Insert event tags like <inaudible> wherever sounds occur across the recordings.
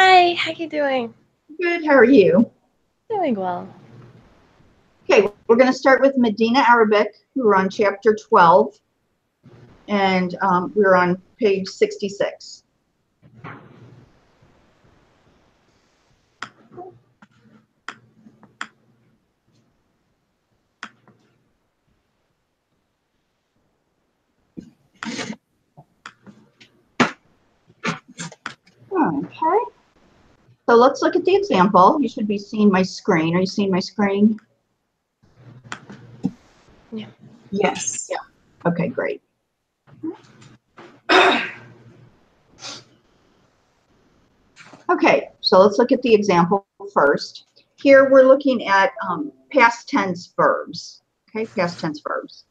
Hi, how you doing? Good. How are you? Doing well. Okay, we're going to start with Madinah Arabic. We're on chapter 12, and um, we're on page 66. Okay. So let's look at the example. You should be seeing my screen. Are you seeing my screen? Yeah. Yes. Yeah. Okay, great. <clears throat> Okay, so let's look at the example first. Here we're looking at um, past tense verbs. Okay, past tense verbs.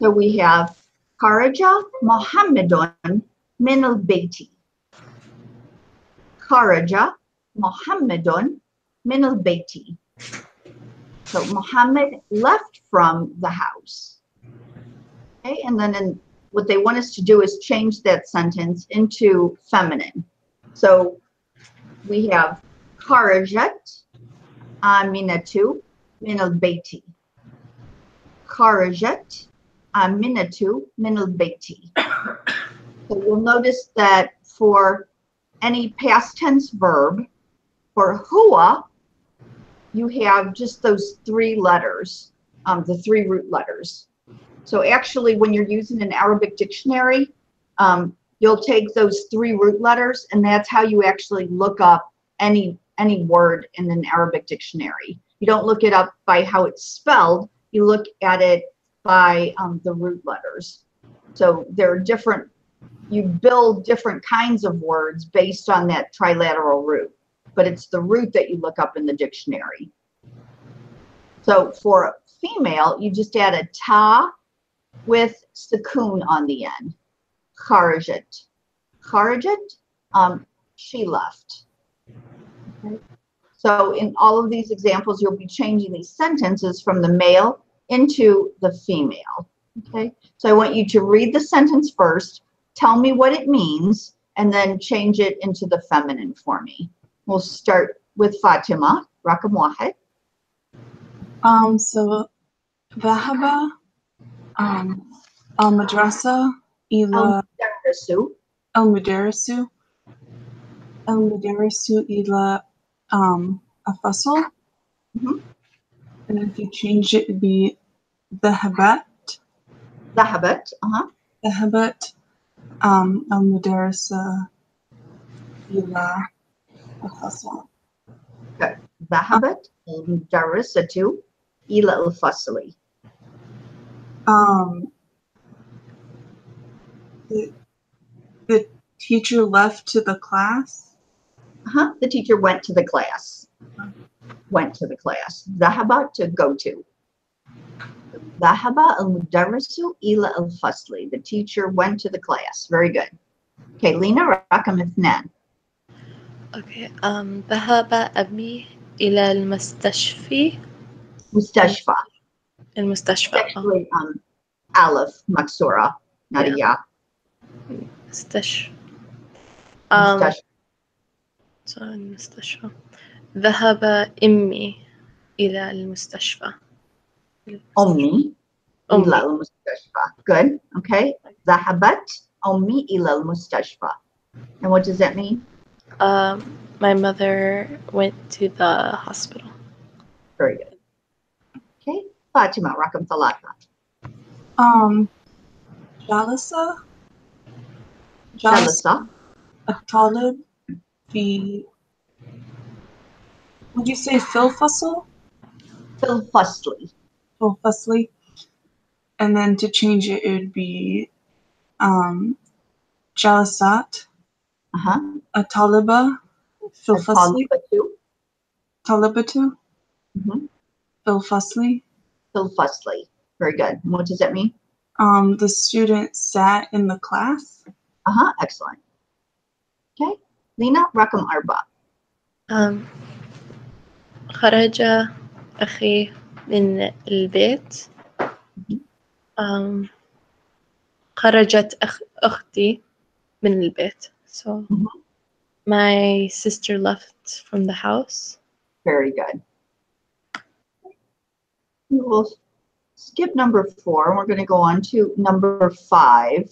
So we have Kharaja Muhammadun min al Kharaja Muhammadun min al bayti. So Muhammad left from the house. Okay, and then in, what they want us to do is change that sentence into feminine. So we have Kharajat Aminatu min al bayti. Kharajat Aminatu min al bayti. So you'll notice that for any past tense verb, for hua, you have just those three letters, um, the three root letters. So actually, when you're using an Arabic dictionary, um, you'll take those three root letters, and that's how you actually look up any any word in an Arabic dictionary. You don't look it up by how it's spelled. You look at it by um, the root letters. So there are different. You build different kinds of words based on that trilateral root but it's the root that you look up in the dictionary. So for female, you just add a ta with sukoon on the end. Kharajat. Kharajat, um, she left. Okay. So in all of these examples, you'll be changing these sentences from the male into the female. Okay. So I want you to read the sentence first, tell me what it means, and then change it into the feminine for me. We'll start with Fatima, Rakam Wahid. Um, so, Vahaba, um, Al Madrasa, Ila. Al Madarasu. Al Madarasu, Ila um, Afasal. Mm-hmm. And if you change it, it'd be Dhahabat. Dhahabat, uh huh. Dhahabat um, um uh, al-Fasli. Ila al-Fasli. Um, the, teacher left to the class? Uh-huh. The teacher went to the class. Went to the class. Zahaba to go to. ذهب المدرس إلى الفصل. The teacher went to the class. Very good. Okay, Lena, رقم اثنان. Okay. Um, ذهب أبي إلى المستشفى. مستشفى. المستشفى. It's actually um, Aleph Maksura, not a ya. مستشفى. Um, مستشفى. so المستشفى. ذهب أمي إلى المستشفى. أمي أمي. إلى المستشفى. Good. Okay. ذهبت أمي إلى المستشفى. And what does that mean? Um, my mother went to the hospital. Very good. Okay. Fatima, رقم ثلاثة. Um, Jalisa. جلسة. الطالب في would you say في الفصل في الفصل. في الفصل and then to change it it would be um جلسات Uh-huh. الطالبة في الفصل الطالبة طالبة Mhm. في الفصل في الفصل. Very good. And what does that mean? um the student sat in the class Uh-huh. Excellent. Okay. Lena, رقم أربعة. Um, خرج أخي من البيت. Um, خرجت أخ أختي من البيت. So My sister left from the house. Very good. We will skip number four, and we're going to go on to number five.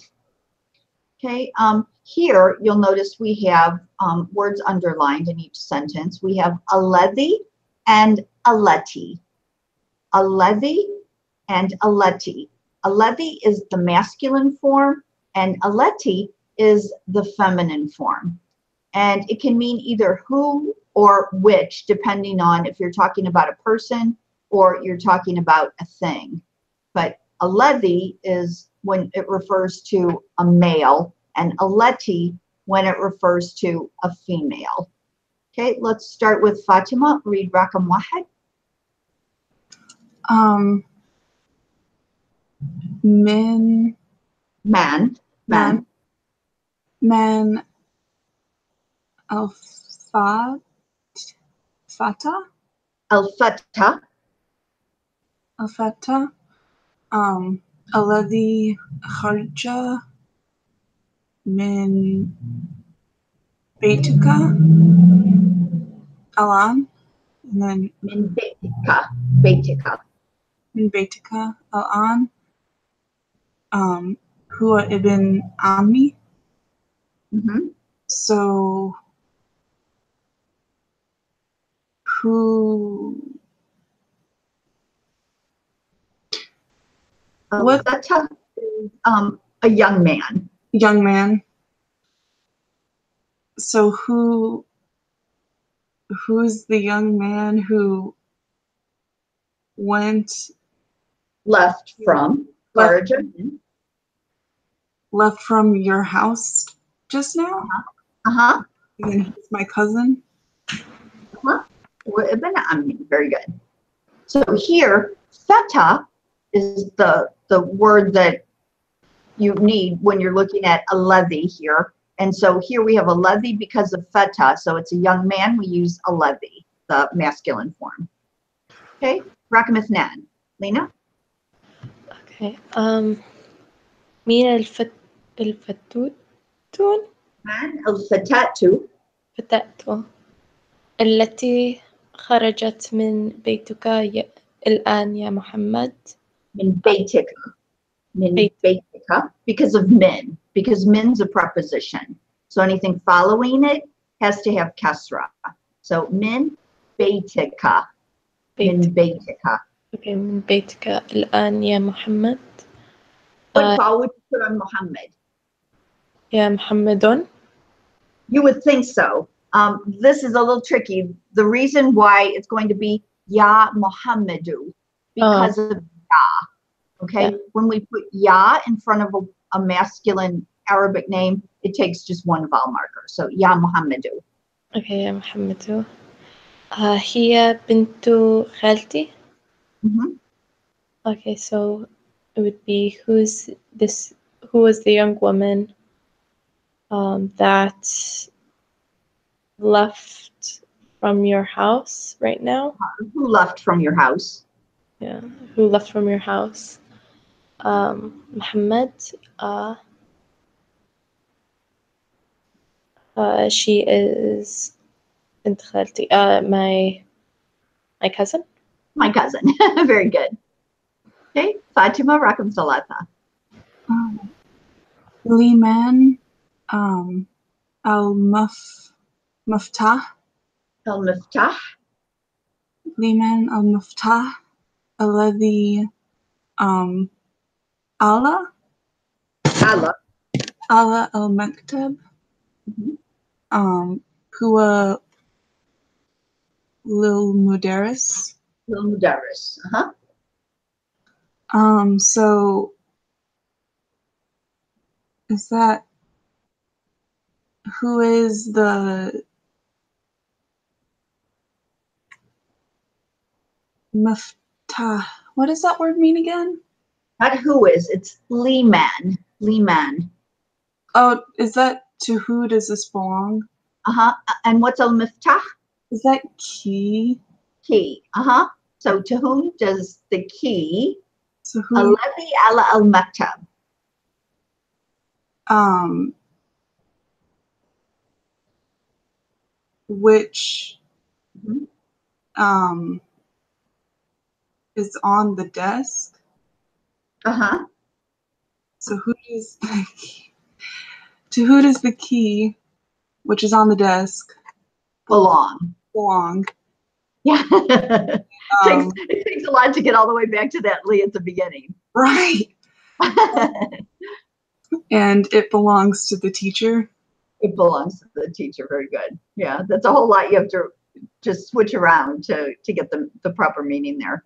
Okay, um, here you'll notice we have um, words underlined in each sentence. We have a levy and a letty. A levy and a letty. A levy is the masculine form, and a letty is the feminine form. And it can mean either who or which, depending on if you're talking about a person or you're talking about a thing. But a levy is when it refers to a male, and a letty when it refers to a female. Okay, let's start with Fatima. Read Rakam Wahid. Um, min, Man. Man. man, alfat, fata, Al-Fatah. alfata, um, alladhi kharja min beituka, alan, and then Min Beitika. Beitika. Min beituka, alan, um, huwa ibn Ami. Mhm. So, who, What- Al-Fatah um, a young man. young man? So who, who's the young man who went, left from Left. Kharaja. left from your house just now? Uh-huh. And he's my cousin? Ibn Ammi. Very good. So here, feta is the the word that you need when you're looking at a levy here. And so here we have a levy because of feta. So it's a young man. We use a levy, the masculine form. Okay. Rakam Ithnan. Lena? Okay. Um, مين الفت الفتوتون Man. Al-fatatu. فتاة التي خرجت من بيتك ي- الآن يا محمد Min beitika. Min Beit- beitika. Because of min. Because min's a preposition. So anything following it has to have kasra. So min beitika. Min بيت beitika. okay, من بيتك الآن يا محمد What Uh, vowel would you put on Muhammad? يا محمد You would think so. Um, this is a little tricky. The reason why it's going to be Ya Muhammadu because of Ya. Okay, Yeah. when we put Ya in front of a, a masculine Arabic name, it takes just one vowel marker. So Ya Muhammadu. okay يا محمد آه، هي بنت خالتي Mm-hmm. Okay, so it would be who's this? Who was the young woman um, that left from your house right now? Uh, who left from your house? Yeah, who left from your house? Um, Muhammad. Uh, uh, she is uh, my my cousin. My cousin. <laughs> Very good. Okay, Fatima Rakam Salata. Um, Liman, um, al muf, muftah, Al Miftah. Liman al muftah, alladhi, um, Allah, Allah. Allah al maktab, Mhm. um, huwa lil mudaris. Lil Mudaris. Uh-huh. Um, so is that who is the muftah? What does that word mean again? Not who is, it's Liman. Liman. Oh, is that to who does this belong? Uh-huh. And what's Al Miftah? Is that key? Key. Uh-huh. So to whom does the key So who? Alladhi ala al maktab? Um. which Mhm. um, is on the desk. Uh-huh. So who does <laughs> the key, to who does the key, which is on the desk, Belong. belong? Yeah. <laughs> it, Um, takes, it takes a lot to get all the way back to that Lee at the beginning. right. <laughs> And it belongs to the teacher. it belongs to the teacher. Very good. Yeah, that's a whole lot you have to just switch around to, to get the, the proper meaning there.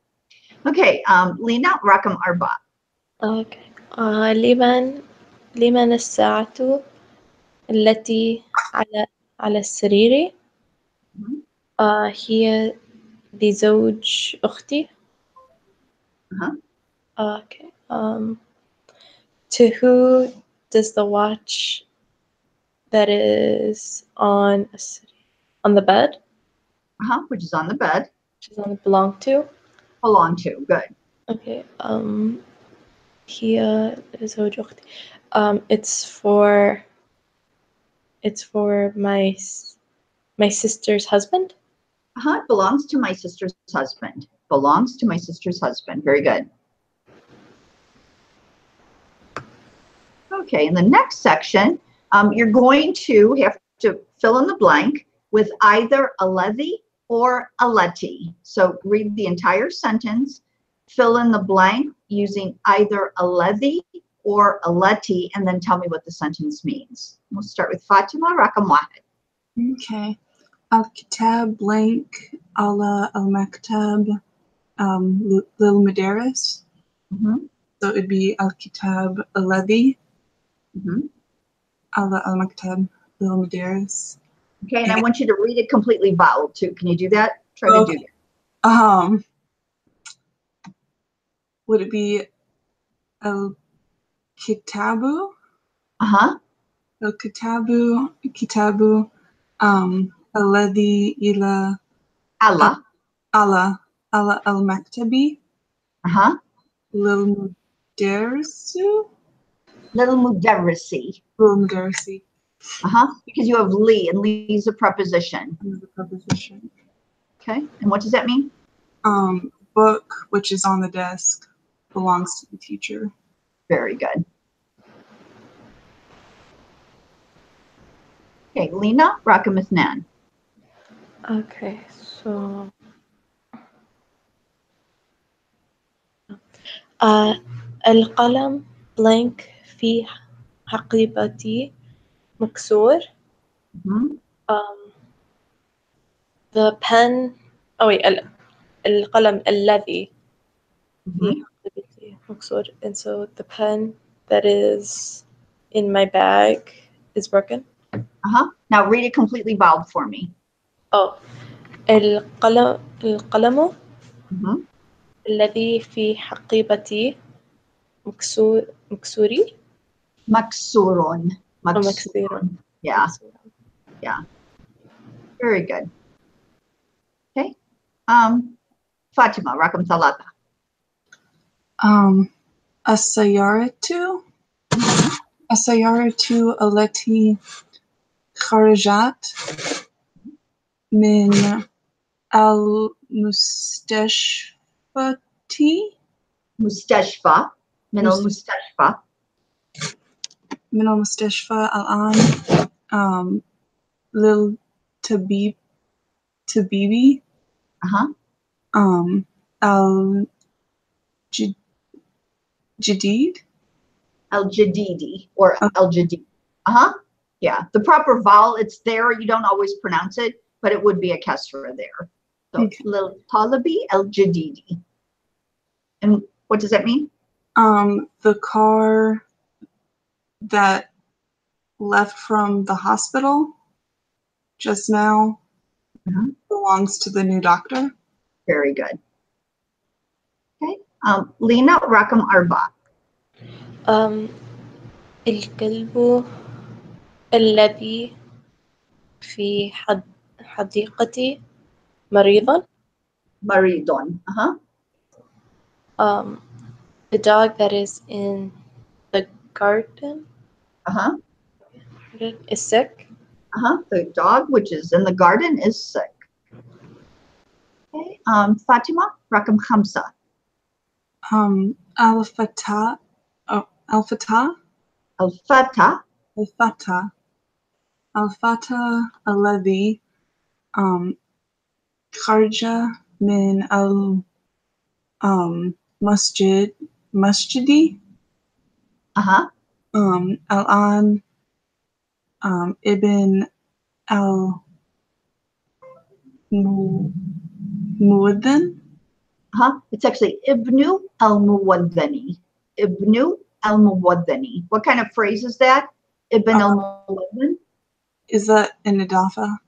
Okay, um, Lena Rakam Arba. أوكي آه لمن لمن الساعة التي على على السرير مهم. آه هي لزوج أختي أها. Okay. Um, to who does the watch that is on a s- on the bed, Uh-huh, which is on the bed. which is on belong to? Belong to. Good. Okay. Um, هي لزوج أختي. Um, it's for it's for my s- my sister's husband. It belongs to my sister's husband. Belongs to my sister's husband. Very good. Okay, in the next section, um, you're going to have to fill in the blank with either a levy or a letty. So read the entire sentence, fill in the blank using either a levy or a letty, and then tell me what the sentence means. We'll start with Fatima Rakamwahid. Okay. Al-Kitab blank ala al-Maktab um, Lil- Madaris. Mhm, So it'd be Al-Kitab alladhi mhm. ala al-Maktab Lil Madaris. Okay, and I want you to read it completely vowel too. Can you do that? Try to do that. Um, would it be Al-Kitabu? Uh-huh. Al-Kitabu, Kitabu, um, Allah. Ala ala al-Maktabi Uh-huh. Lil Mudarisu? Little mudarrisi. Lil Mudarisi. Uh-huh. Because you have Lee, and Lee is a preposition. Another preposition. Okay. And what does that mean? Um, book, which is on the desk, belongs to the teacher. Very good. Okay, Lena Rakamasnan. Okay, so uh, القلم blank في حقيبتي مكسور. Mhm. Um, the pen. Oh wait, ال- القلم الذي Mhm. في حقيبتي مكسور. And so the pen that is in my bag is broken. Uh-huh. Now read it completely voweled for me. Oh, القلم القلم. الذي في حقيبتي مكسور مكسوري Maksurun. أو Maksurun. مكسور Yeah, very good. Okay. Um, Fatima, Rakam Salata. Um, السيارة السيارة التي خرجت من المستشفى Mustashfa. Min al Mustashfa. من المستشفى الآن um, للطبيب طبيبي Uh-huh. um, الجديد Al Jadidi or Okay. Al Jadid. Uh-huh. Yeah. The proper vowel, it's there. You don't always pronounce it, but it would be a kesra there. So Okay. Lil Talabi Al Jadidi. And what does that mean? um, the car that left from the hospital just now Mhm. belongs to the new doctor. Very good. Okay. Um, Lena Rakam Arba. um, الكلب الذي في حد حديقتي مريضا Maridon. Uh-huh. um, the dog that is in the garden Uh-huh. is sick Uh-huh. The dog, which is in the garden, is sick. Okay. Um, Fatima, Rakam Khamsa. Um, Al Fatah, oh, Al Fatah, Al Fatah, Al um, min Al, um, Masjid, Masjidi, uh-huh. um, Al An, um, Ibn Al Mu- Uh-huh. It's actually Ibnu al Muwaddani. Ibnu al Muwaddani. What kind of phrase is that? Ibn al Muwaddin? is that an Idafa?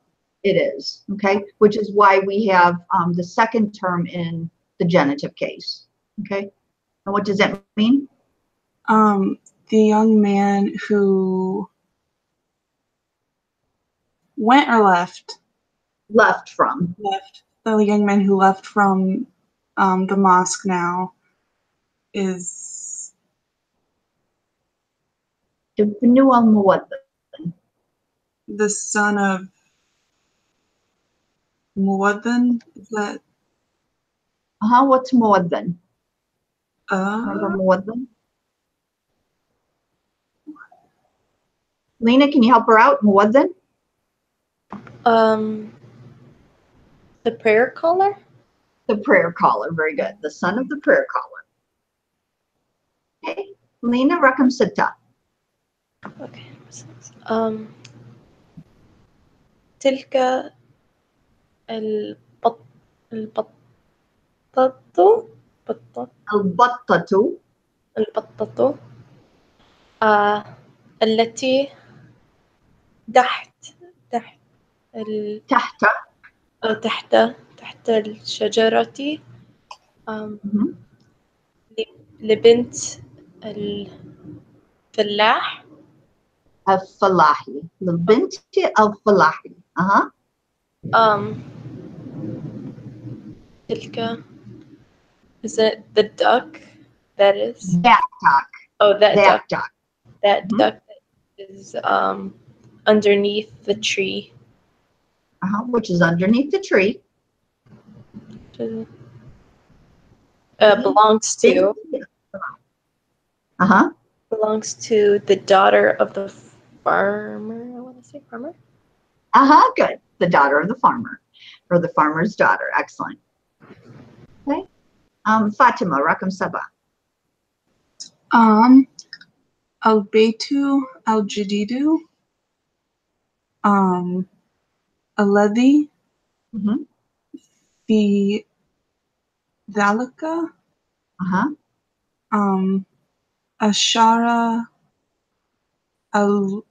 It is, okay? Which is why we have um, the second term in the genitive case, okay? And what does that mean? Um, the young man who went or left, Left from. left, the young man who left from um, the mosque now is Ibnu al Muwaddin. the son of more than that? uh, what's more than? Uh, more than? Lena, can you help her out? More than? Um, the prayer caller? The prayer caller, very good. The son of the prayer caller. Okay, Lena Rakam Sitta. Okay, um, Tilka البط البطة بطة Al-Battatu. البطة آه التي تحت تحت ال... أو تحت تحت الشجرة. لبنت الفلاح. الفلاحي. للبنت الفلاحي. أها. um Itka. Is it the duck that is? That duck. Oh, that, that duck. duck. That mm-hmm. duck that is um, underneath the tree. Uh-huh, which is underneath the tree. Uh, belongs to. Uh huh. Belongs to the daughter of the farmer. I want to say farmer. Uh huh. Good. The daughter of the farmer, or the farmer's daughter. Excellent um Fatima Rakam Saba um Al Beitu Al Jadidu um Alladhi Mhm. fi Dhalika uh-huh um Ashara Al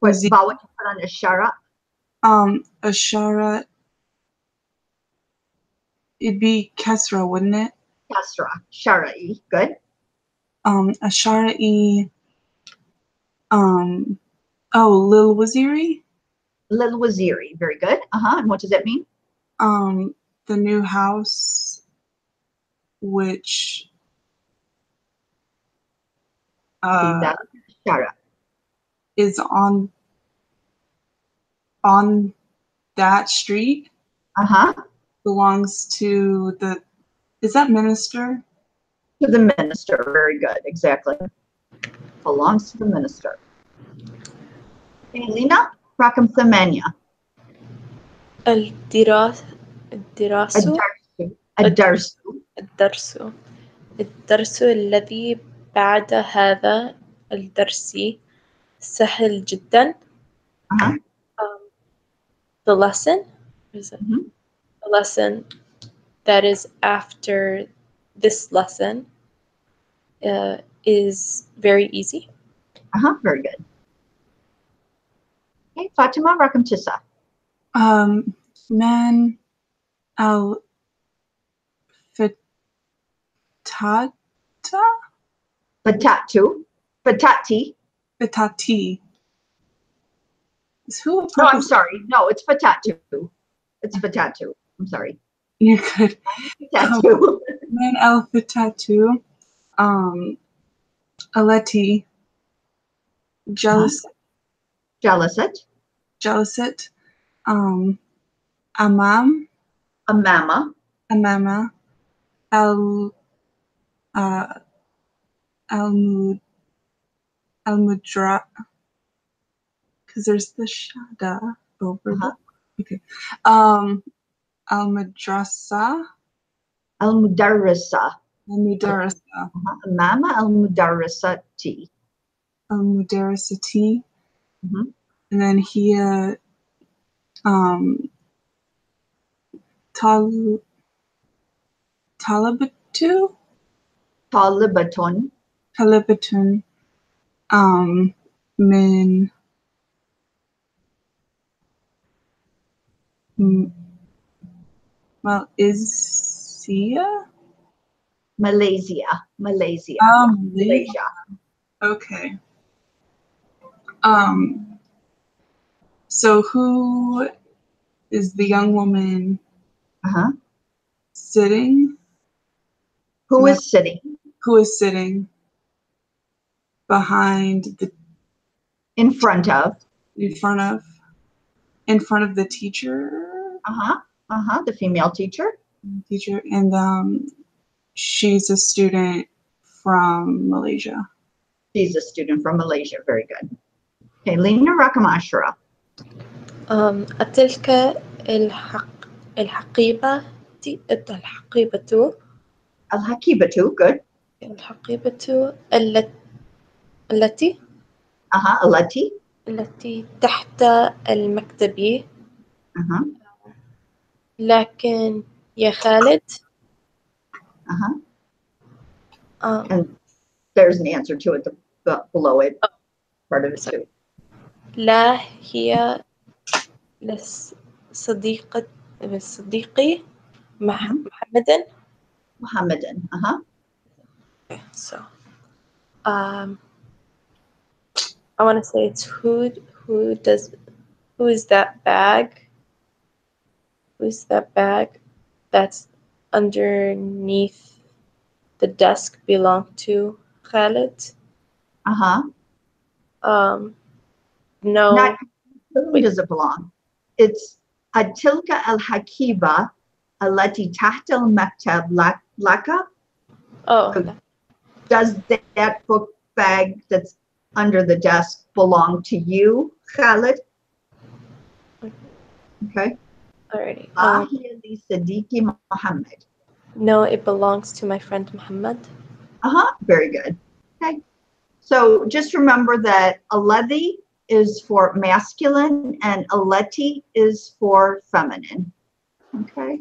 what about what you put on the shara um Ashara it'd be Kesra, wouldn't it? Kasra shara'i good? Um Ashara e um oh Lil Waziri? Lil Waziri very good. Uh-huh and what does that mean? Um the new house which uh, shara? is on on that street. Uh-huh. Belongs to the is that minister to the minister very good exactly belongs to the minister okay, Lena Rakam Thamania الدراسة الدراسة الدرس الدرس الدرس الذي بعد هذا الدرس سهل جدا uh-huh. um, the lesson is it? Mhm. the lesson that is after this lesson uh, is very easy. Uh-huh very good. Okay Fatima Rakam Tissa um man al fitata Fatatu Fatati. Fitati is who no I'm sorry. No it's Fatatu. It's Fatatu. I'm sorry you could <laughs> Fatatu <laughs> man al tattoo, um aleti. Jealous. Jealousat Jalisit, um, Amam, Amama, Amama, Al, uh, Almud, Almudra, because there's the Shada over Uh-huh. the, okay, um, Al-Madrasa, Al-Mudarrisa. Al-Mudarasa, Uh-huh. Amama Al-Mudarrisati. Al-Mudarasati, Mhm. and then he, uh, um, Tal, Talabatu, Talibatun. Talibatun, um, Min, well, is Sia? Malaysia. Malaysia. Um, Malaysia. Okay. Um, so who is the young woman Uh-huh. sitting? Who is sitting Who is sitting behind the in front of? in front of in front of the teacher Uh-huh. Uh-huh. The female teacher. teacher and um she's a student from Malaysia. She's a student from Malaysia. Very good. Okay, Lena Rakamashra. Um, أتلك الحق الحقيبة دي- الحقيبة Al-Hakibatu. Good. الحقيبة الت- التي Uh-huh. Alati. التي تحت المكتب Uh-huh. لكن يا خالد Uh-huh. um, There's an answer to it the, the- below it. Part of it too. لا هي لس- صديقة صديقي مح- محمدا Muhammadan. Uh-huh. Okay, so um I want to say it's who who does who is that bag? Who's that bag that's underneath the desk belong to Khalid? Uh-huh. Um no Not who does it belong? It's Atilka al-Hakiba alati tahta al-maktab lak- laka. oh Does that, that book bag that's under the desk belong to you, Khalid? Okay. Alrighty. Um, li Siddiqui Muhammad. no, it belongs to my friend Muhammad. Uh-huh. Very good. Okay. So just remember that alladhi is for masculine and aleti is for feminine. Okay.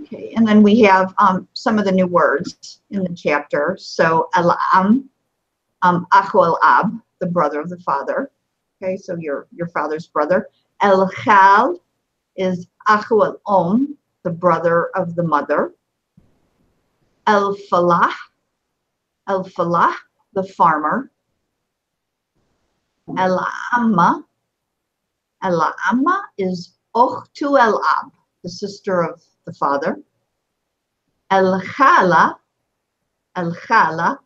Okay, and then we have um, some of the new words in the chapter. So al-am, um, al-ab, the brother of the father. Okay, so your your father's brother. El-khal is akhu al-om, the brother of the mother. El-falah, El-falah, the farmer. El-amma, El-amma is Okhtu El-ab, the sister of the father. El-khala, El-khala,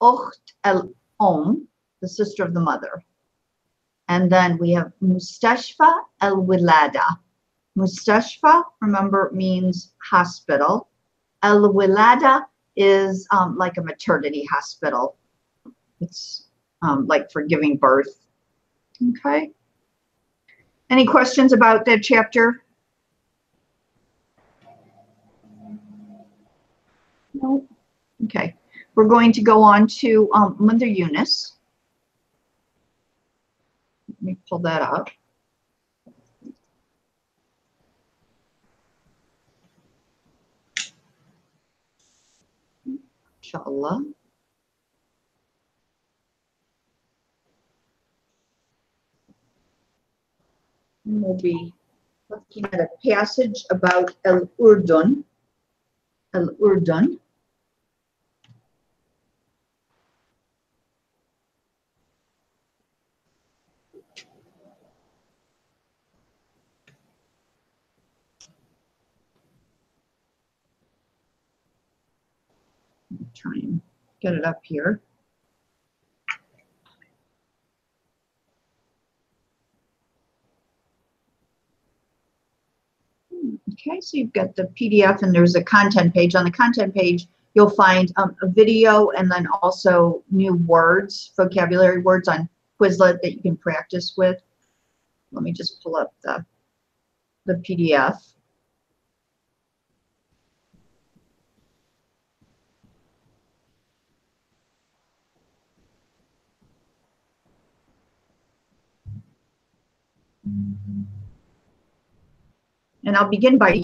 Okht El-om, the sister of the mother. And then we have Mustashfa El-wilada. Mustashfa, remember, means hospital. El-wilada is um, like a maternity hospital. It's um, like for giving birth. Okay. Any questions about that chapter? No. Okay. We're going to go on to um, Mother Eunice. Me pull that up. Inshallah. We'll be looking at a passage about El Urdun. El Urdun. Get it up here. Hmm, okay, so you've got the PDF and there's a content page. On the content page, you'll find um, a video and then also new words, vocabulary words on Quizlet that you can practice with. Let me just pull up the, the PDF. And I'll begin by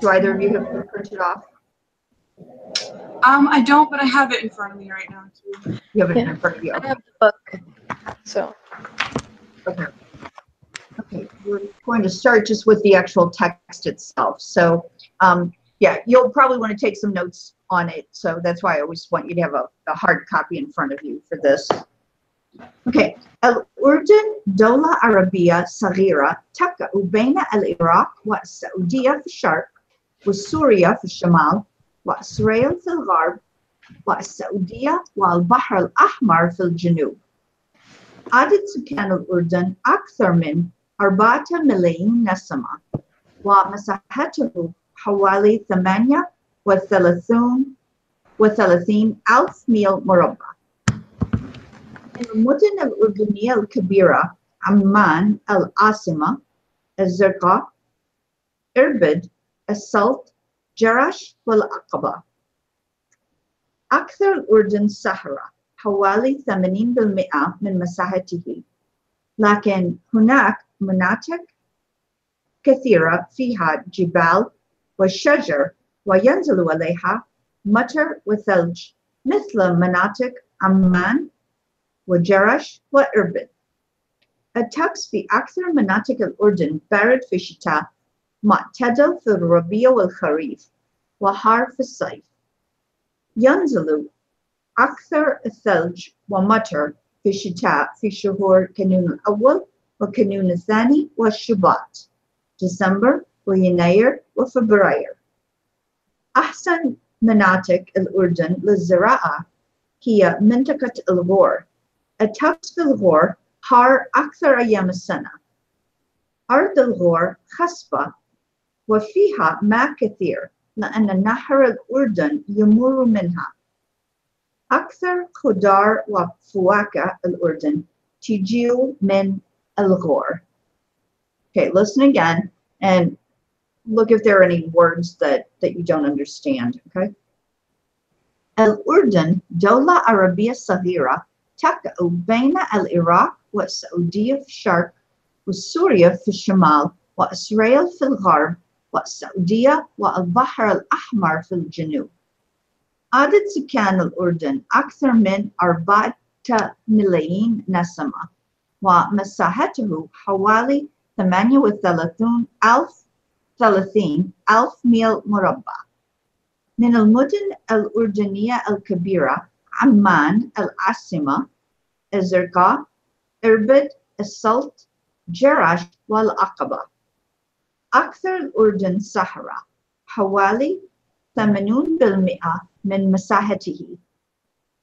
Do either of you have them printed off? Um, I don't, but I have it in front of me right now too. You have it Yeah. in front of you. I have the book. So Okay. Okay, we're going to start just with the actual text itself. So, um, yeah, you'll probably want to take some notes on it. So that's why I always want you to have a, a hard copy in front of you for this. Okay. الأردن دولة عربية صغيرة تقع بين العراق والسعودية في الشرق وسوريا في الشمال وإسرائيل في الغرب والسعودية والبحر الأحمر في الجنوب عدد سكان الأردن أكثر من أربعة ملايين نسمة ومساحته حوالي ثمانية وثلاثون وثلاثين ألف ميل مربع المدن الأردنية الكبيرة عمان العاصمة الزرقاء إربد السلط جرش والعقبة أكثر الأردن صحراء حوالي 80% من مساحته. لكن هناك مناطق كثيرة فيها جبال وشجر وينزل عليها مطر وثلج مثل مناطق عمان وجرش وإربد الطقس في أكثر مناطق الأردن بارد في الشتاء معتدل في الربيع والخريف وحار في الصيف. ينزل أكثر الثلج ومطر في الشتاء في شهور كانون الأول وكانون الثاني والشباط ديسمبر ويناير وفبراير. أحسن مناطق الأردن للزراعة هي منطقة الغور. الطقس في الغور حار أكثر أيام السنة أرض الغور خصبة وفيها ماء كثير لأن نهر الأردن يمر منها أكثر خضار وفواكه الأردن تجي من الغور. Okay, listen again and look if there are any words that, that you don't understand, okay? الأردن دولة عربية صغيرة تقع بين العراق والسعودية في الشرق وسوريا في الشمال وإسرائيل في الغرب والسعودية والبحر الأحمر في الجنوب. عدد سكان الأردن أكثر من أربعة ملايين نسمة ومساحته حوالي 38 ألف 30 ألف ميل مربع من المدن الأردنية الكبيرة عمان العاصمة الزرقاء إربد السلط جرش والعقبة أكثر الأردن صحراء حوالي 80% من مساحته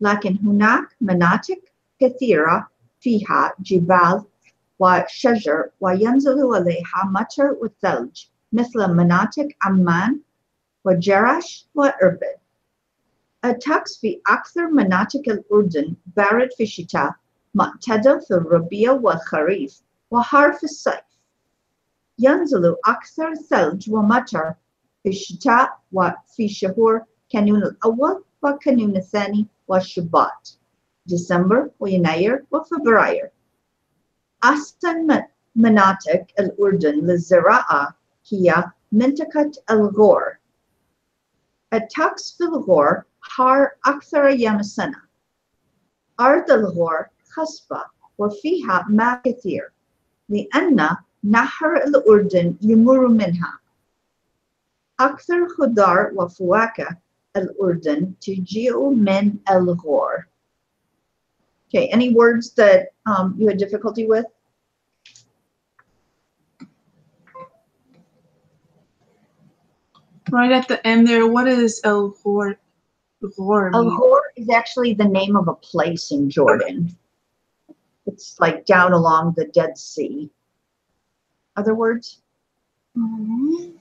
لكن هناك مناطق كثيرة فيها جبال وشجر وينزل عليها مطر وثلج مثل مناطق عمان وجرش وإربد الطقس في أكثر مناطق الأردن بارد في الشتاء معتدل في الربيع والخريف وحار في الصيف ينزل أكثر ثلج ومطر في الشتاء وفي شهور كانون الأول وكانون الثاني والشباط ديسمبر ويناير وفبراير أحسن مناطق الأردن للزراعة هي منطقة الغور الطقس في الغور Har Akthara Yamasena, Ardalhor Kasba, Wafiha Makathir, Lianna Nahar al urdan Yumuru Minha. Akthar Khudar Wafuaka al Urdun tijiu Min al ghor Okay, any words that um, you had difficulty with? Right at the end there, what is El Hor Hor Al mean? Hor is actually the name of a place in Jordan. It's like down along the Dead Sea. Other words? Um,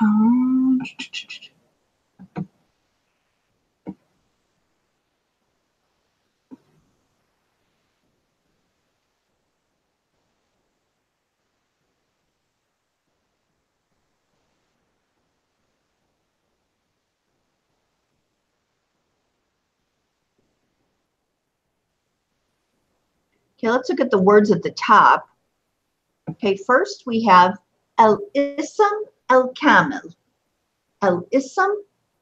um, Okay, let's look at the words at the top. Okay, first we have El Ism El Kamil. El Ism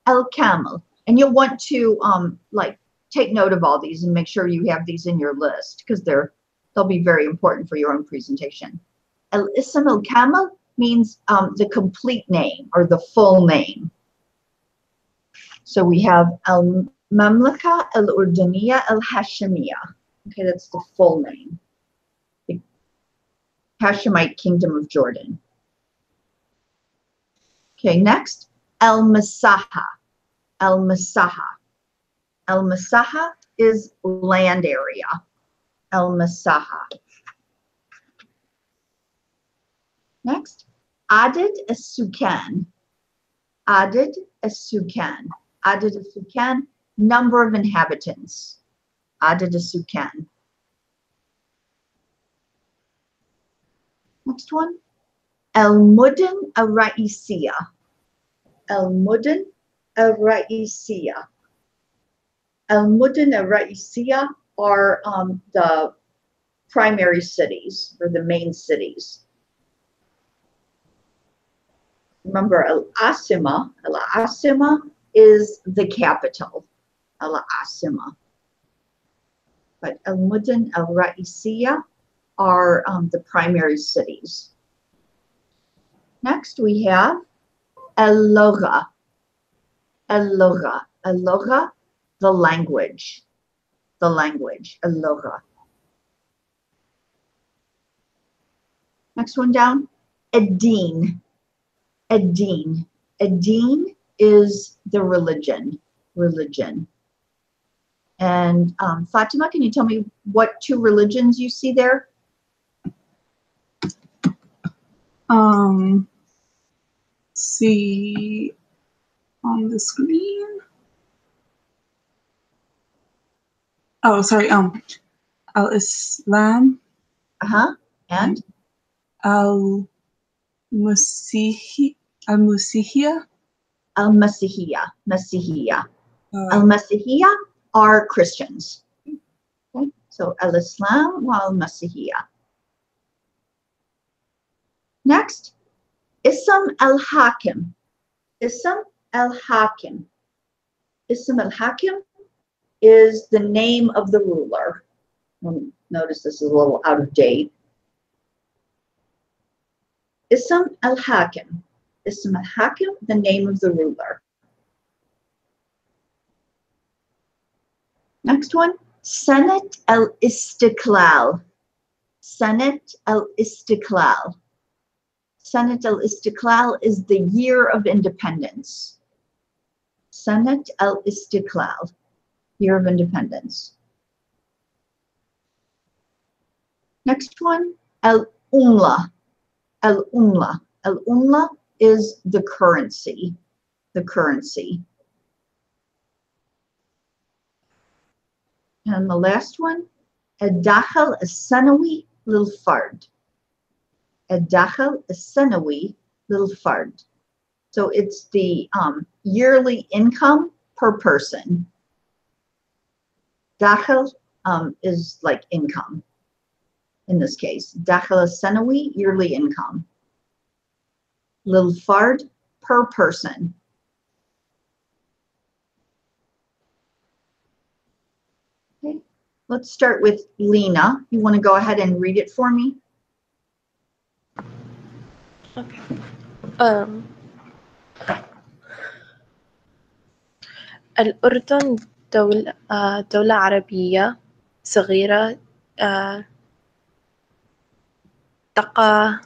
El Kamil. And you'll want to um like take note of all these and make sure you have these in your list because they're they'll be very important for your own presentation. El Ism El Kamil means um, the complete name or the full name. So we have Al Mamlaka al urdaniya El Hashemiyah. Okay, that's the full name. The Hashemite Kingdom of Jordan. Okay, next, El Masaha. El Masaha. El Masaha is land area. El Masaha. Next, Adid Sukan. Adid Sukan. Adid Sukan, number of inhabitants. Adad Sukan. Next one, El Mudin Al Raisiya. El Mudin Al Raisiya. Al Mudin Al Raisiya are um, the primary cities or the main cities. Remember, Al Asima, Al Asima is the capital. Al Asima but Al Mudin Al Raisiya are um, the primary cities. Next, we have El Logha. El Logha. El Logha, the language. The language. El Logha. Next one down. Edin. Edin is the religion. Religion. And um, Fatima, can you tell me what two religions you see there? um, see on the screen. Oh, sorry. Um, Al Islam, Uh huh. And Al Musihi, Al Musihia. Al Masihiyya. Masihiyya. Uh, Al Masihiyya are Christians. Okay. So Al Islam wa Al Masihiyya. Next, Ism al Hakim. Ism al Hakim. Ism al Hakim is the name of the ruler. Notice this is a little out of date. Ism al Hakim. Ism al Hakim, the name of the ruler. Next one, Senate al Istiklal. Senate al Istiklal. Senate al Istiklal is the year of independence. Senate al Istiklal, year of independence. Next one, al Umla. Al Umla. Al Umla is the currency. The currency. And the last one, الدخل السنوي للفرد. الدخل السنوي للفرد. So it's the um, yearly income per person. دخل um, is like income in this case. دخل السنوي, yearly income. للفرد, per person. Let's start with Lena. You want to go ahead and read it for me? Um, الأردن دولة آه، دولة عربية صغيرة آه، تقع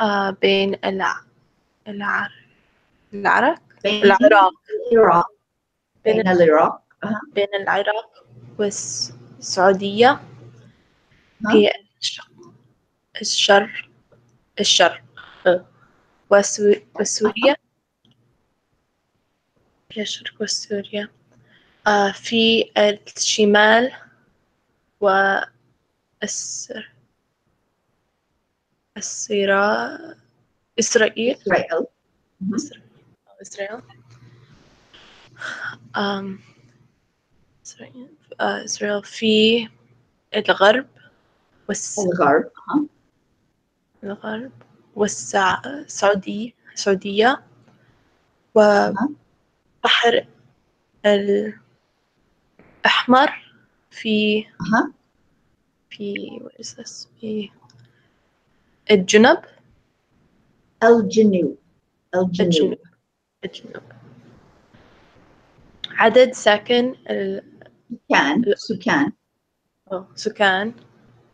آه، بين الع... العر... العراق العراق Iraq. بين بين العراق أها. بين العراق والسعودية ها؟ في الش- الشرق الشرق. وسو- وسوريا. في الشرق وسوريا. آه في الشمال والسر إسرائيل. إسرائيل. إسرائيل. إسرائيل أم إسرائيل إسرائيل في الغرب والس... الغرب. الغرب والسعودية السعودية وبحر الأحمر في أها. في في الجنوب. الجنوب الجنوب. الجنوب. الجنوب. عدد ساكن ال... سكان سكان. سكان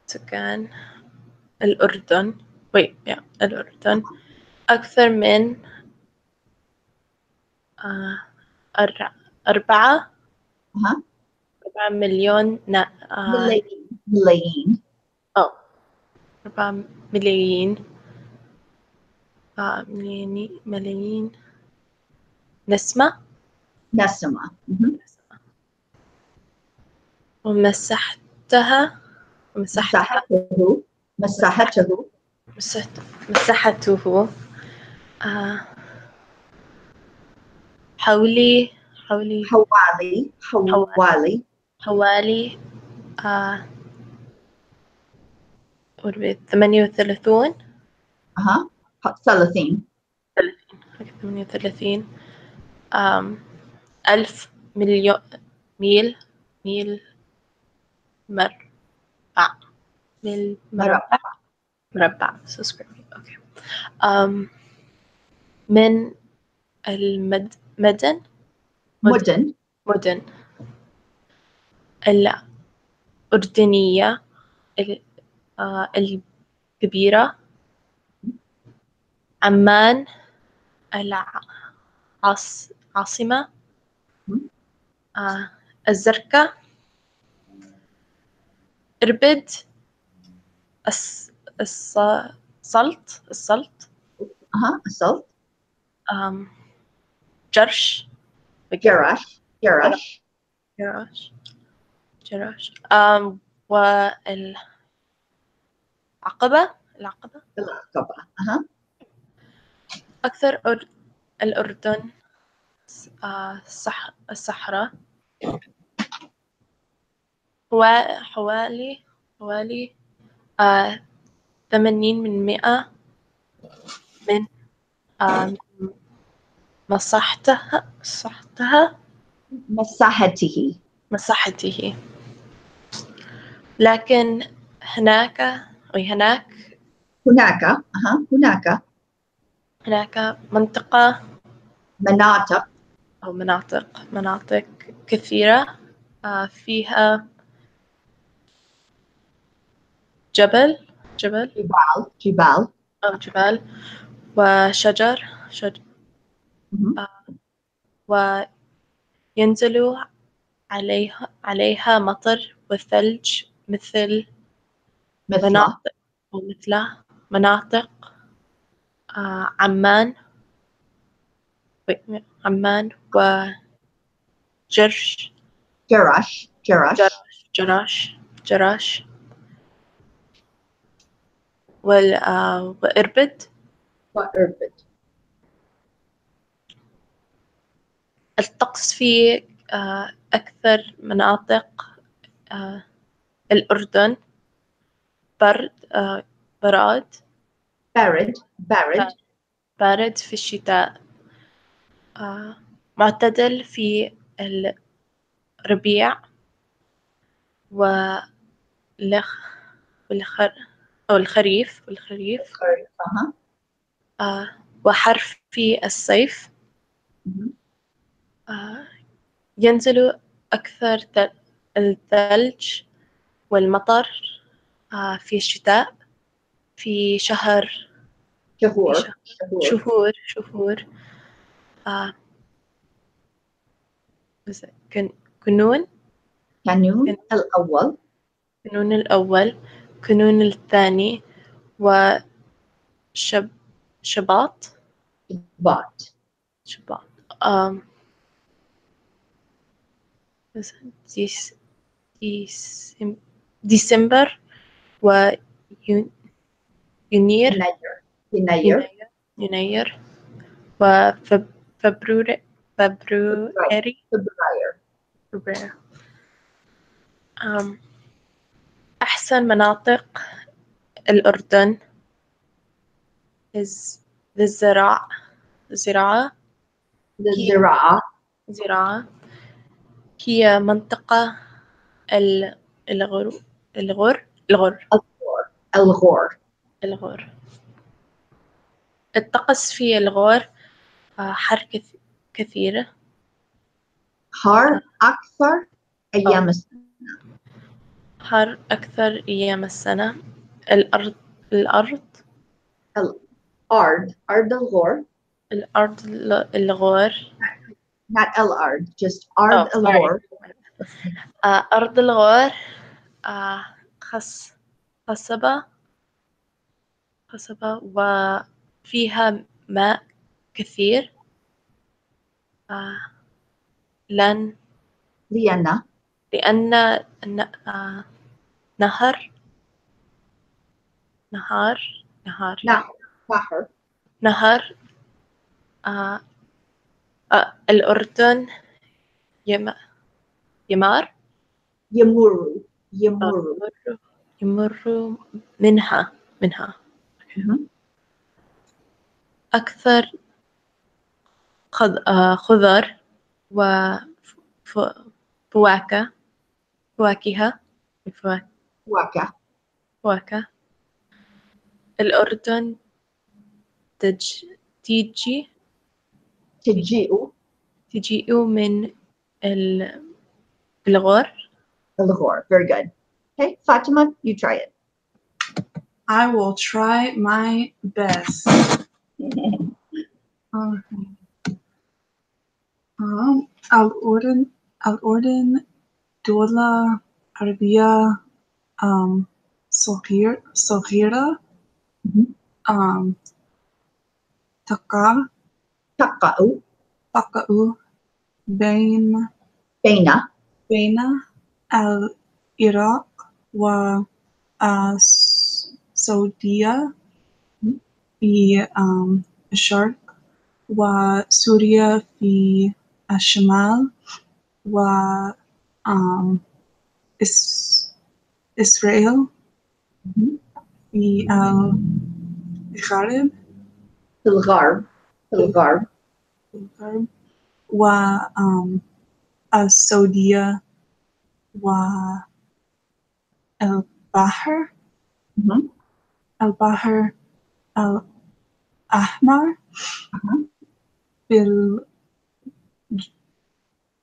سكان. الأردن. وي يا الأردن. أكثر من آه أر... أربعة. أربعة مليون نا... آه. ملايين ملايين. أو أربعة ملايين. آه ملايين ملايين. نسمة؟ نسمة. ومسحتها. مسحتها. مساحته مساحته مسحت مسحته. آه. حولي. حولي. حوالي. حوالي. حوالي. آه. ثمانية وثلاثون. أها. 30 ثمانية وثلاثين. ألف مليون ميل. ميل. مربع. ميل مربع. مربع. So square okay. Um, من المدن مدن؟ مدن. الأردنية ال- آه، الكبيرة. عمان. العاصمة آه، الزرقاء. تربد الص... الص... الصلت الصلت أها الصلت. أم... جرش. جرش جرش جرش جرش وال عقبة العقبة. العقبة. أها. أكثر أر... الأردن آه، الصح... الصحراء. حوالي حوالي آه، ثمانين من مئة من آه، مساحتها مساحتها؟ مساحته. مساحته. لكن هناك وهناك هناك أها هناك. هناك منطقة؟ مناطق. أو مناطق مناطق كثيرة آه، فيها جبل جبل. جبال جبال. أو جبال. وشجر شجر مهم. وينزل عليها عليها مطر وثلج مثل مثل؟ مناطق ومثل مناطق آه، عمان. عمان وجرش جرش. جرش جراش وال آه، وإربد. وإربد. الطقس في آه، أكثر مناطق آه، الأردن برد آه، براد. بارد. بارد. بارد في الشتاء. آه، معتدل في الربيع والخ والخر أو الخريف والخريف أها آه، وحر في الصيف. آه، ينزل أكثر ثل- الثلج والمطر آه، في الشتاء في شهر. شهور في شهور. شهور شهور. آه. كن- كنون. كانون كان- الأول. كنون الأول. كنون الثاني وشب شباط؟ بات شباط. um, بس- ديس ديسم ديسمبر ويونير يناير يناير يناير يناير فبروري فبراير. فبراير. أحسن مناطق الأردن للز- للزراعة زراعة للزراعة زراعة هي منطقة ال- الغر الغر الغر. الغور. الغور. الطقس في الغور آه، حر كث- كثيرة حار أكثر أيام السنة. حر أكثر أيام السنة. الأرض الأرض. أرض أرض الغور. الأرض ال- الغور. Not الأرض just أرض Oh. الغور. <laughs> آه، أرض الغور. آه، خص خصبة. خصبة وفيها ماء كثير. آه، لأن. لينا لأن ن- آه، نهر. نهار. نهار. نهر. نهر. نهر. آه آه الأردن. يم يمار. يمر. يمر يمر. يمر. منها. منها. أكثر. آه خضر وفواكه فواكه. فواكه واقع فواكه الأردن تج... تيجي تجيء تجيء من ال... الغور الغور very good okay Fatima you try it I will try my best. <laughs> Um, um, الأردن الأردن دولة عربية um, صغير صغيرة مهم. um, تقع تقع تقع بين بين بين العراق والسعودية في um, الشرق وسوريا في الشمال و um, إس إسرائيل مهم. في الغرب في الغرب في الغرب الغرب و um, السعودية والبحر مهم. البحر الأحمر أها. في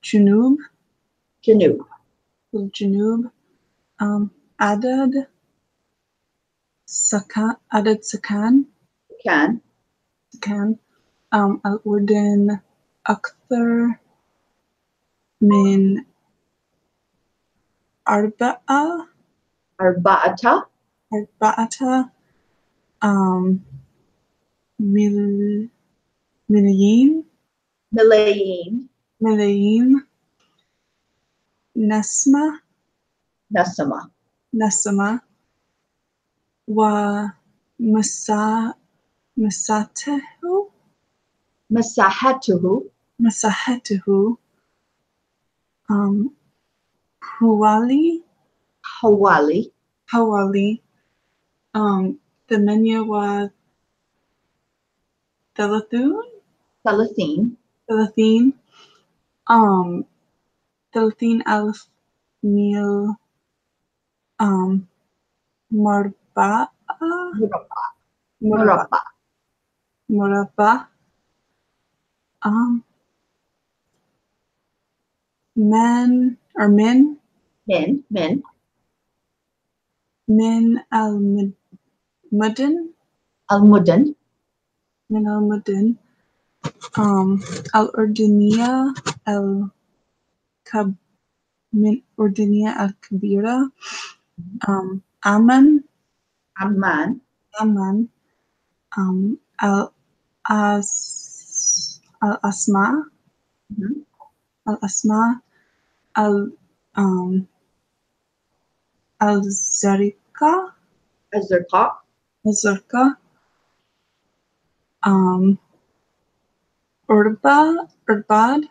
الجنوب جنوب في الجنوب um, added Sakan, added Sakan. Can. Sakan. Um, Al-Urdin Akhtar min Arba'a. Arba'ata. Arba'ata. Um, mil, Milayin. Million. Million. Nasma. Nasma nasama wa masa masatehu masahatuhu. Masahatuhu. Um huwali hawali. Hawali. Um the menu was thalathun? Thalathine thalathine um thalathine alf meal um, Murba, Murabba. Murabba. Um, men or men? Men, men. Men al Mudden. Al Mudden. Men al Mudden. Um, al ordinia, al Kab. Men ordinia al Kabira um, Amman. Amman. Amman. Um, Al As Al Asma. Mm-hmm. Al Asma. Al um, Al Zarika. Al Zarqa. Al Zarqa. Um, Urba, Urbad.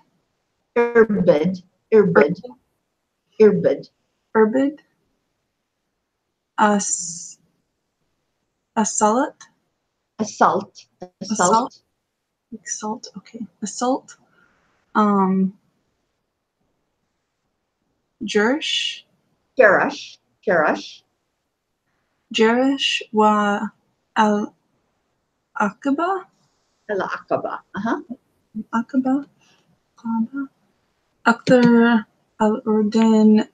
Urbid. Urbid. Urbid. Urbid. Urbid. As, assault? Assault. Assault. Assault. Okay. Assault. Um. Jerish. Jerish. Jerish. Jerish wa al Akaba. Al Akaba. Uh huh. Akaba. Akaba. Akhtar al Urdin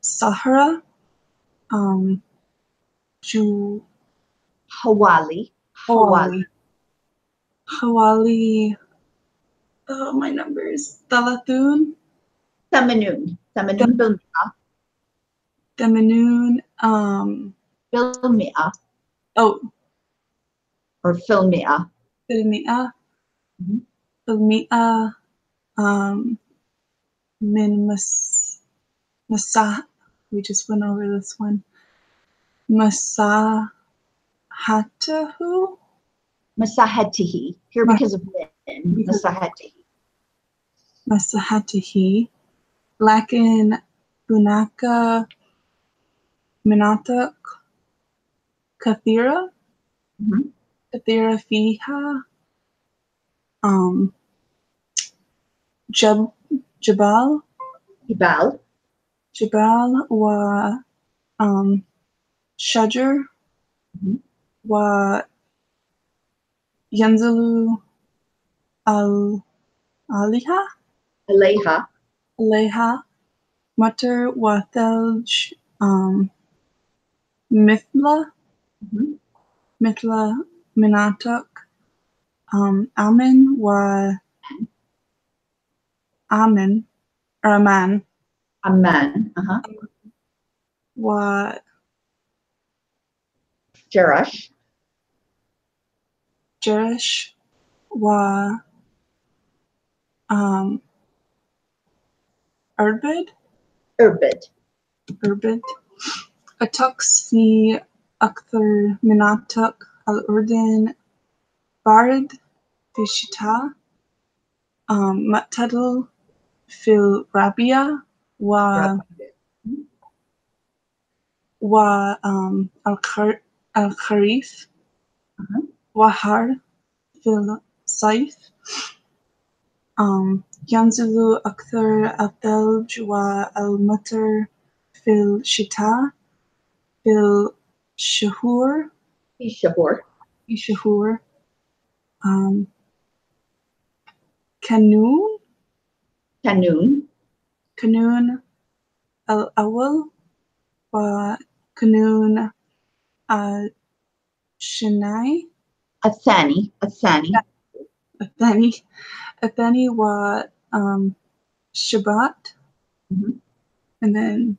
Sahara. Um to Hawali. Hawali. Hawali. Oh, my numbers. Thalathun. Tamanoon. Tamanoon Bilmia. Tamanoon. Um, Bilmia. Oh. Or Filmia. Filmia. Mm-hmm. Filmia. Um, Min masah. We just went over this one. Masahatahu? Masahatahi. Here because of win. Masahatahi. Masahatahi. Lakin Bunaka Minata Kathira. Mm-hmm. Kathira Fiha. Um, Jab, Jabal. Jabal. Jabal wa um, Shajar mm-hmm. wa Yanzalu al Aliha? Aleha. Aleha. Mater wa Thelj um, Mithla? Mm-hmm. Mithla Minatuk. Um, Amen wa Amen or Aman. Amen uh-huh. wa Jerash. Jerash wa um, urbid, urbid. Erbid. Atux fi Akthar Minatuk al Urdin Bard fi Shita um, Matadl fil Rabia wa wa um, al الخريف أها. وحار في الصيف um, ينزل أكثر الثلج والمطر في الشتاء في الشهور Ishahor في شهور um, كانون Kanun كانون الأول وكانون uh, Chennai. Athani, Athani. Athani. Athani wa um, Shabbat. Mm-hmm. And then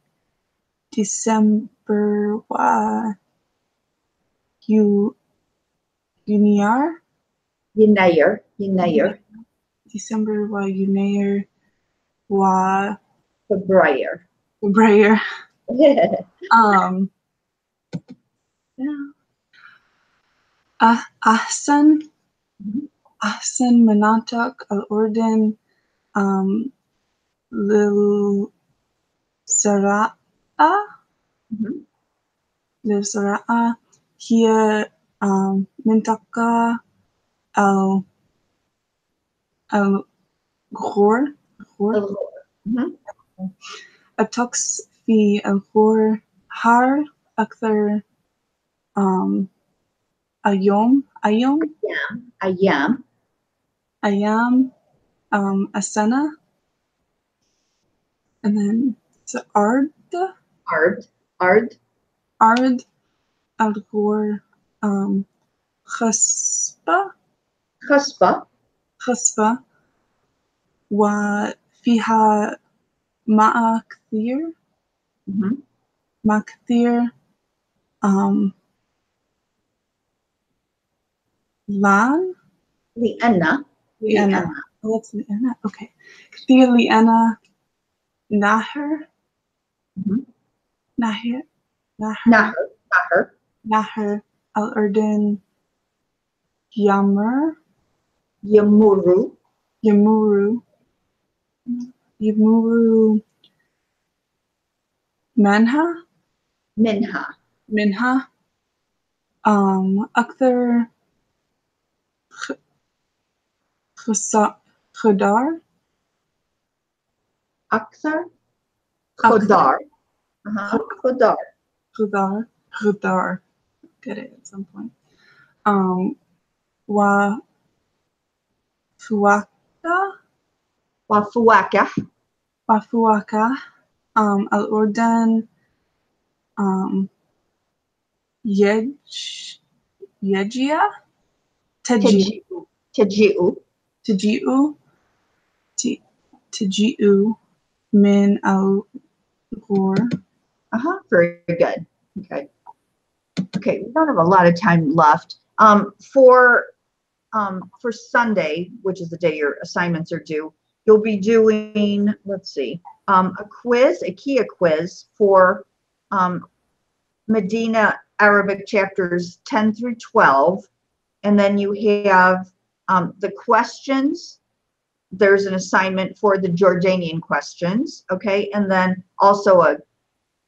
December wa you Uniyar. Unayar, Unayar. December wa Unayar wa February. February. <laughs> um أح- أحسن Mhm. أحسن مناطق الأردن um, للزراعة Mhm. للزراعة هي um, منطقة ال الغور الغور الغور. Mhm. الطقس في الغور حار أكثر um, Ayom, Ayom, Ayam, Ayam, um, Asana, and then it's Ard, Ard, Ard, Ard, Algor, um, Khaspa, Khaspa, Khaspa, wa fiha ma'akthir, mm -hmm. um, لأن لأن لأن oh, it's لأن okay. كثير لأن ناحر ناحر ناحر ناحر ناحر الأردن يمر يمر يمر يمر منها منها منها um, أكثر Khadar, Akhtar. Akhtar. Khodar. Uh-huh. Khadar, Khadar, get it at some point. Um, Wa Fuaka, Wafuaka. Wafuaka, um, Al Urdan, um, Yej, Yejia, Teji, Tejiu. Tejiu. Tejiu, T- Tejiu, Min Al Ghor. Uh-huh. Very good. Okay. Okay, we don't have a lot of time left. Um, for um, for Sunday, which is the day your assignments are due, you'll be doing, let's see, um, a quiz, a Kia quiz for um, Madinah Arabic chapters 10 through 12. And then you have um, the questions. There's an assignment for the Jordanian questions, okay? And then also a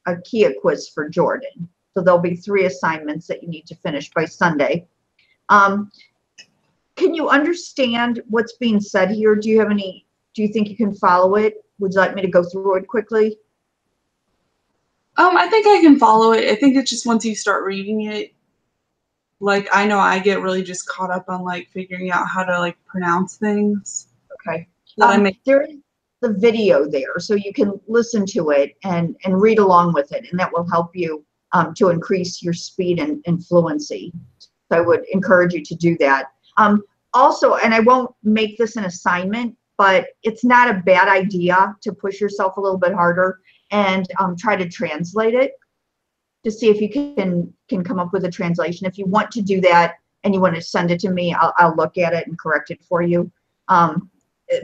a Kia quiz for Jordan. So there'll be three assignments that you need to finish by Sunday. Um, can you understand what's being said here? Do you have any, do you think you can follow it? Would you like me to go through it quickly? Um, I think I can follow it. I think it's just once you start reading it, like I know I get really just caught up on like figuring out how to like pronounce things. Okay. That I Um, make there is the video there, so you can listen to it and, and read along with it, and that will help you um, to increase your speed and, and fluency. So I would encourage you to do that. Um, also, and I won't make this an assignment, but it's not a bad idea to push yourself a little bit harder and um, try to translate it to see if you can can come up with a translation. If you want to do that and you want to send it to me, I'll, I'll look at it and correct it for you. Um,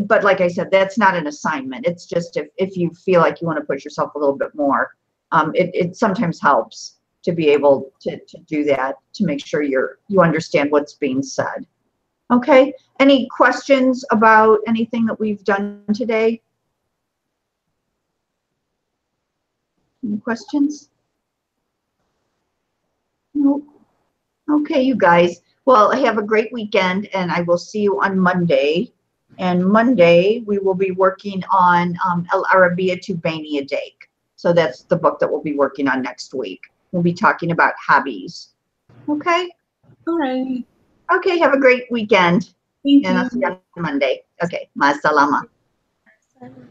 but like I said, that's not an assignment. It's just if, if you feel like you want to push yourself a little bit more, um, it, it sometimes helps to be able to, to do that to make sure you're you understand what's being said. Okay. Any questions about anything that we've done today? Any questions? Nope. Okay, you guys. Well, have a great weekend and I will see you on Monday. And Monday, we will be working on um, El Arabiya to Bayna Yadayk. So that's the book that we'll be working on next week. We'll be talking about hobbies. Okay? All right. Okay, have a great weekend. Thank And you. I'll see you on Monday. Okay, ma salama. Awesome.